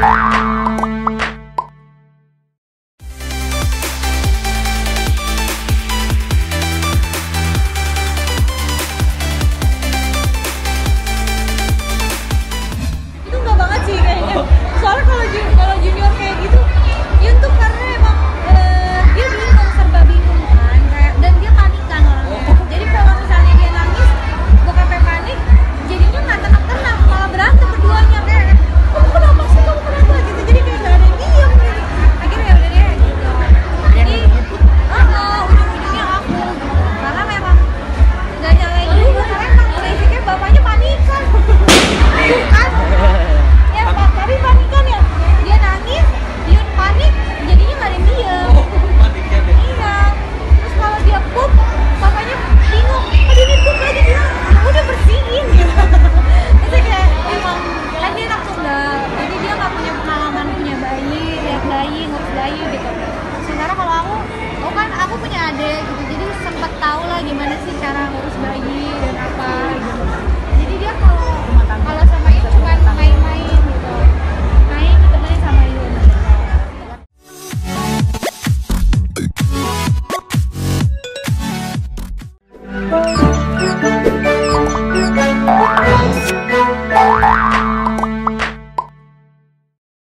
Bye.